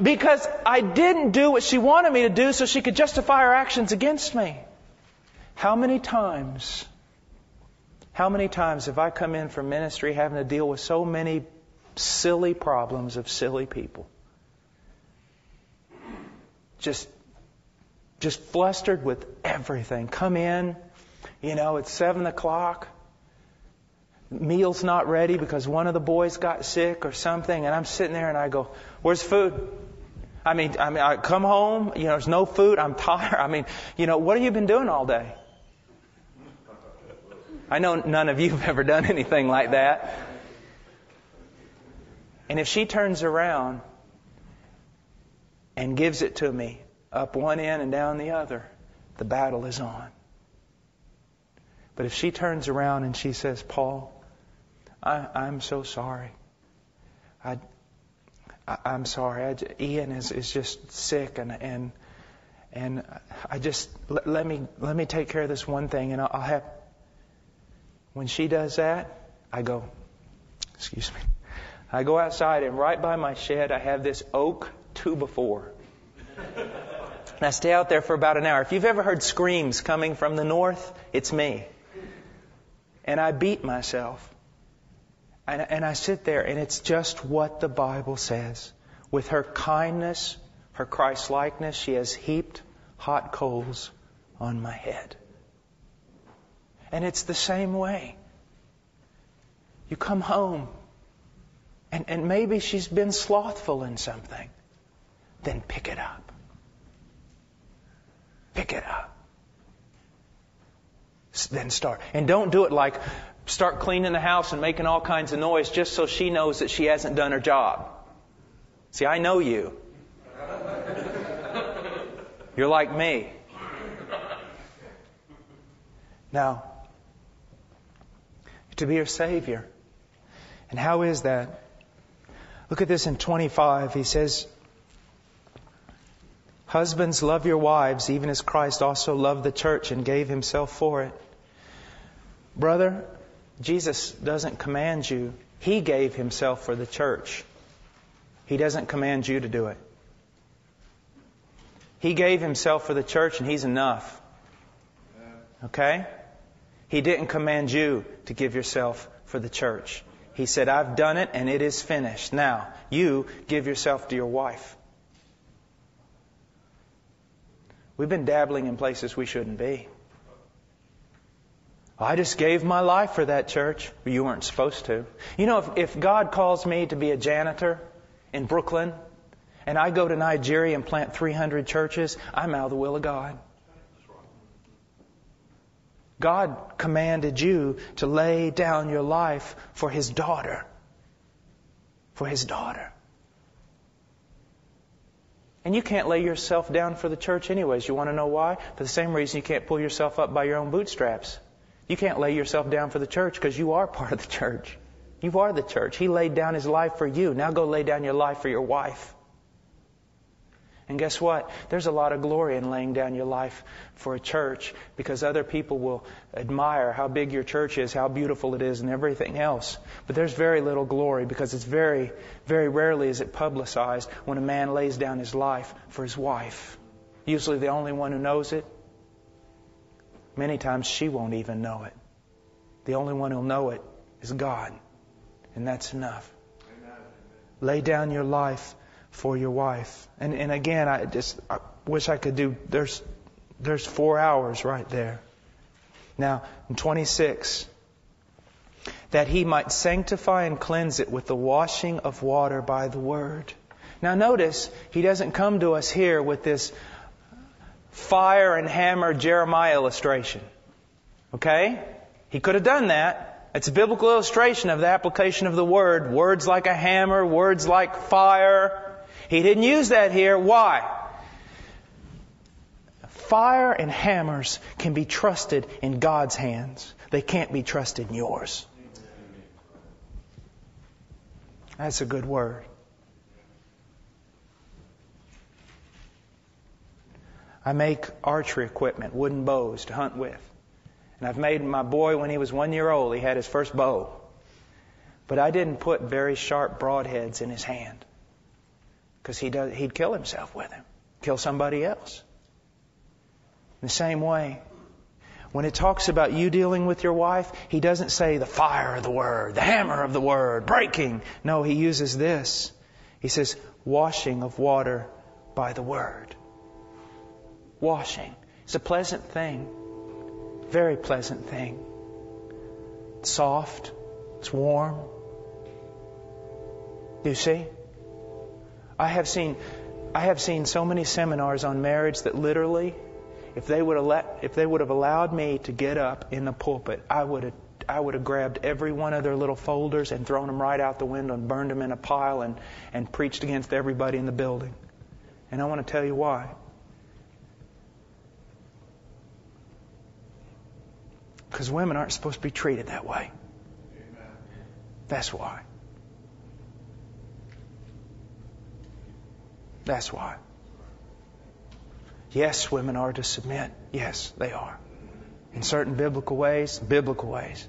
because I didn't do what she wanted me to do so she could justify her actions against me. How many times, how many times have I come in from ministry having to deal with so many silly problems of silly people? just just flustered with everything. Come in, you know, it's seven o'clock. Meal's not ready because one of the boys got sick or something, and I'm sitting there and I go, "Where's food?" I mean, I mean, I come home, you know, there's no food. I'm tired. I mean, you know, what have you been doing all day? I know none of you have ever done anything like that. And if she turns around and gives it to me up one end and down the other, the battle is on. But if she turns around and she says, Paul, I, I'm so sorry. I, I, am sorry. I, Ian is, is just sick and, and, and I just, let, let me, let me take care of this one thing and I'll, I'll have, when she does that, I go, excuse me, I go outside and right by my shed I have this oak two before. And I stay out there for about an hour. If you've ever heard screams coming from the north, it's me. And I beat myself. And, and I sit there, and it's just what the Bible says. With her kindness, her Christ likeness, she has heaped hot coals on my head. And it's the same way. You come home, and, and maybe she's been slothful in something then pick it up. Pick it up. Then start. And don't do it like start cleaning the house and making all kinds of noise just so she knows that she hasn't done her job. See, I know you. You're like me. Now, to be your Savior. And how is that? Look at this in 25. He says, Husbands, love your wives, even as Christ also loved the church and gave himself for it. Brother, Jesus doesn't command you. He gave himself for the church. He doesn't command you to do it. He gave himself for the church and he's enough. Okay? He didn't command you to give yourself for the church. He said, I've done it and it is finished. Now, you give yourself to your wife. We've been dabbling in places we shouldn't be. Oh, I just gave my life for that church. You weren't supposed to. You know, if, if God calls me to be a janitor in Brooklyn and I go to Nigeria and plant 300 churches, I'm out of the will of God. God commanded you to lay down your life for His daughter. For His daughter. And you can't lay yourself down for the church anyways. You want to know why? For the same reason you can't pull yourself up by your own bootstraps. You can't lay yourself down for the church because you are part of the church. You are the church. He laid down his life for you. Now go lay down your life for your wife. And guess what? There's a lot of glory in laying down your life for a church because other people will admire how big your church is, how beautiful it is, and everything else. But there's very little glory because it's very, very rarely is it publicized when a man lays down his life for his wife. Usually the only one who knows it. Many times she won't even know it. The only one who'll know it is God. And that's enough. Amen. Lay down your life for your wife. And, and again, I just I wish I could do, there's, there's four hours right there. Now, in 26, that he might sanctify and cleanse it with the washing of water by the word. Now notice, he doesn't come to us here with this fire and hammer Jeremiah illustration. Okay? He could have done that. It's a biblical illustration of the application of the word. Words like a hammer, words like fire. He didn't use that here. Why? Fire and hammers can be trusted in God's hands. They can't be trusted in yours. That's a good word. I make archery equipment, wooden bows to hunt with. And I've made my boy when he was one year old, he had his first bow. But I didn't put very sharp broadheads in his hand. Because he does, he'd kill himself with them, kill somebody else. In the same way, when it talks about you dealing with your wife, he doesn't say the fire of the word, the hammer of the word, breaking. No, he uses this. He says, washing of water by the word. Washing. It's a pleasant thing. Very pleasant thing. It's soft. It's warm. Do you see? I have seen, I have seen so many seminars on marriage that literally, if they would have let, if they would have allowed me to get up in the pulpit, I would have, I would have grabbed every one of their little folders and thrown them right out the window and burned them in a pile and, and preached against everybody in the building. And I want to tell you why. Because women aren't supposed to be treated that way. Amen. That's why. That's why. Yes, women are to submit. Yes, they are. In certain biblical ways, biblical ways.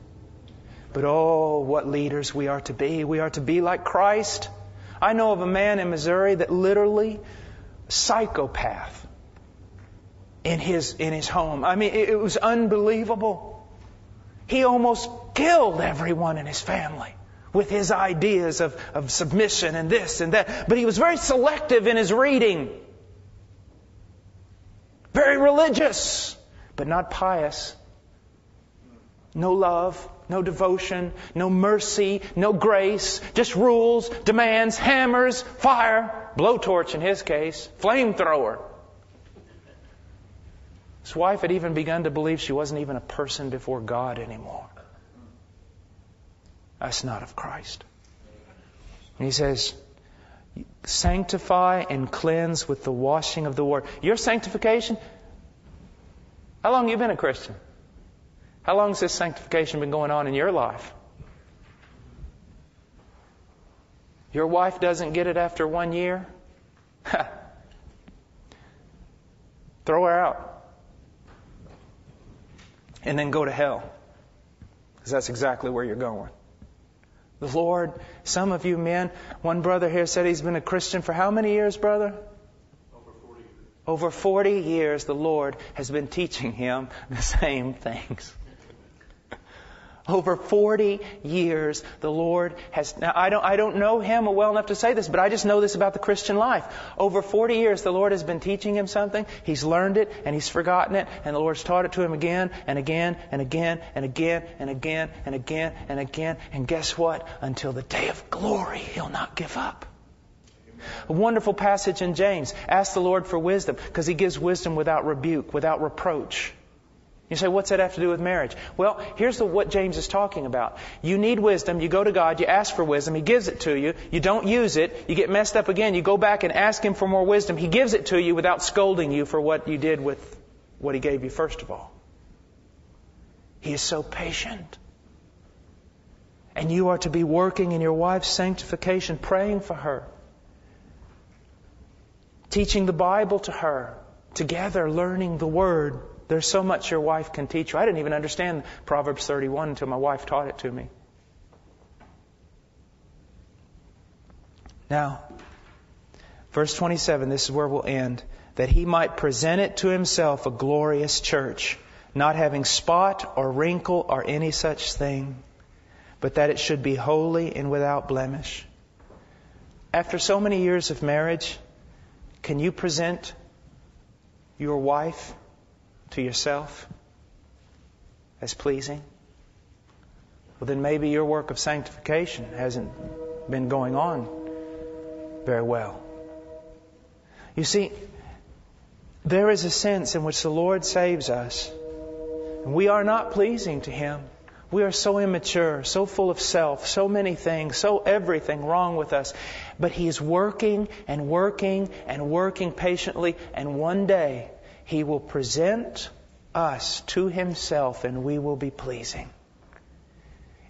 But oh, what leaders we are to be. We are to be like Christ. I know of a man in Missouri that literally, psychopath in his, in his home. I mean, it, it was unbelievable. He almost killed everyone in his family with his ideas of, of submission and this and that. But he was very selective in his reading. Very religious, but not pious. No love, no devotion, no mercy, no grace, just rules, demands, hammers, fire, blowtorch in his case, flamethrower. His wife had even begun to believe she wasn't even a person before God anymore. That's not of Christ. And he says, sanctify and cleanse with the washing of the word. Your sanctification, how long have you been a Christian? How long has this sanctification been going on in your life? Your wife doesn't get it after one year? Throw her out and then go to hell. Because that's exactly where you're going. The Lord, some of you men, one brother here said he's been a Christian for how many years, brother? Over 40 years. Over 40 years, the Lord has been teaching him the same things. Over 40 years, the Lord has, now I don't, I don't know him well enough to say this, but I just know this about the Christian life. Over 40 years, the Lord has been teaching him something. He's learned it and he's forgotten it, and the Lord's taught it to him again and again and again and again and again and again and again. And guess what? Until the day of glory, he'll not give up. A wonderful passage in James. Ask the Lord for wisdom, because he gives wisdom without rebuke, without reproach. You say, what's that have to do with marriage? Well, here's the, what James is talking about. You need wisdom. You go to God. You ask for wisdom. He gives it to you. You don't use it. You get messed up again. You go back and ask Him for more wisdom. He gives it to you without scolding you for what you did with what He gave you first of all. He is so patient. And you are to be working in your wife's sanctification, praying for her, teaching the Bible to her, together learning the Word. There's so much your wife can teach you. I didn't even understand Proverbs 31 until my wife taught it to me. Now, verse 27, this is where we'll end. That he might present it to himself a glorious church, not having spot or wrinkle or any such thing, but that it should be holy and without blemish. After so many years of marriage, can you present your wife to yourself as pleasing? Well, then maybe your work of sanctification hasn't been going on very well. You see, there is a sense in which the Lord saves us. And we are not pleasing to Him. We are so immature, so full of self, so many things, so everything wrong with us. But He is working and working and working patiently, and one day He will present us to Himself and we will be pleasing.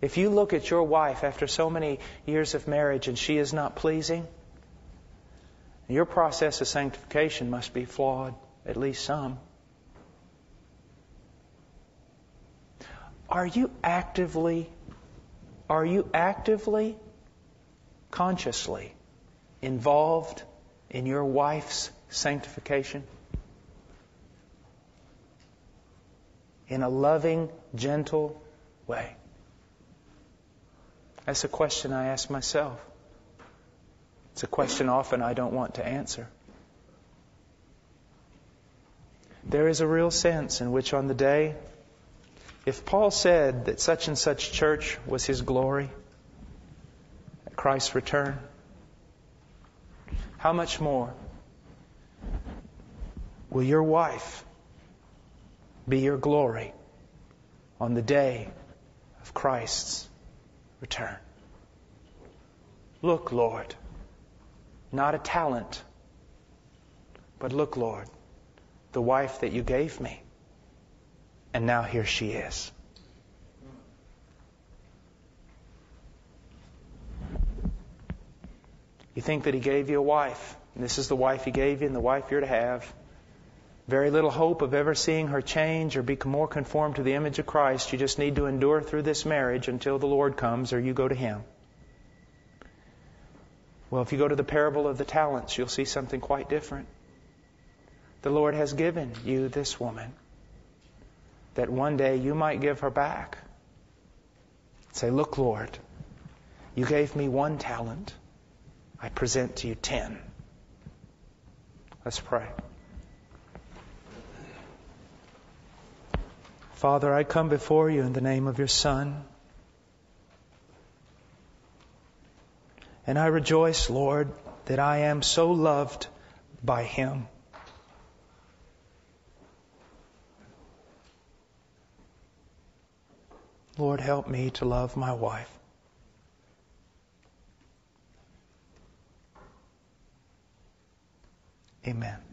If you look at your wife after so many years of marriage and she is not pleasing, your process of sanctification must be flawed, at least some. Are you actively, are you actively, consciously involved in your wife's sanctification? In a loving, gentle way? That's a question I ask myself. It's a question often I don't want to answer. There is a real sense in which on the day, if Paul said that such and such church was his glory at Christ's return, how much more will your wife be your glory on the day of Christ's return? Look, Lord not a talent. But look, Lord, the wife that you gave me. And now here she is. You think that He gave you a wife, and this is the wife He gave you, and the wife you're to have. Very little hope of ever seeing her change or become more conformed to the image of Christ. You just need to endure through this marriage until the Lord comes or you go to Him. Well, if you go to the parable of the talents, you'll see something quite different. The Lord has given you this woman that one day you might give her back. Say, Look, Lord, you gave me one talent. I present to you ten. Let's pray. Father, I come before you in the name of your Son. And I rejoice, Lord, that I am so loved by Him. Lord, help me to love my wife. Amen.